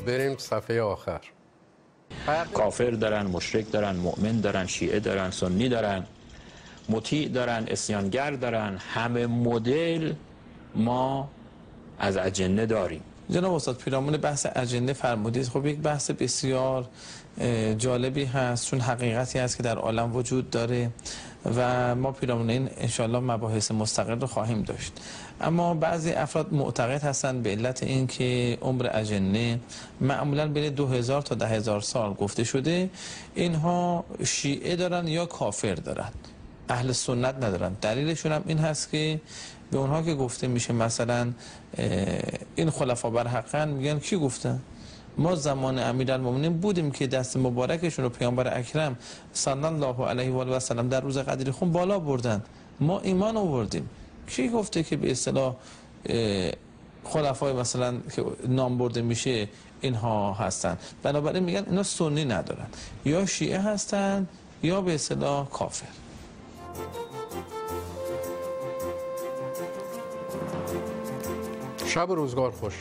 بریم صفحه آخر. کافر دارن مشرک دارن مؤمن دارن شیعه دارن سنی دارن مطیع دارن اسیانگر دارن همه مدل ما از اجنه داریم. جناب استاد پیرامون بحث اجنده فرمودید. خب یک بحث بسیار جالبی هست چون حقیقتی هست که در عالم وجود داره. و ما پیرامون این انشالله مباحث مستقل رو خواهیم داشت. اما بعضی افراد معتقد هستند به علت اینکه عمر اجنه معمولا بین 2000 تا 10000 سال گفته شده اینها شیعه دارن یا کافر دارن؟ اهل سنت ندارن. دلیلشون هم این هست که به اونها که گفته میشه مثلا این خلفا بر حقن میگن کی گفتن ما زمان امیرالمومنین بودیم که دست مبارکشون رو پیامبر اکرم صلی الله علیه و آله و سلم در روز قدیر خون بالا بردن. ما ایمان آوردیم. کی گفته که به اصطلاح خلفای مثلا که نام برده میشه اینها هستن. بنابراین میگن اینا سنی ندارن. یا شیعه هستن یا به اصطلاح کافر. شب روزگار خوش.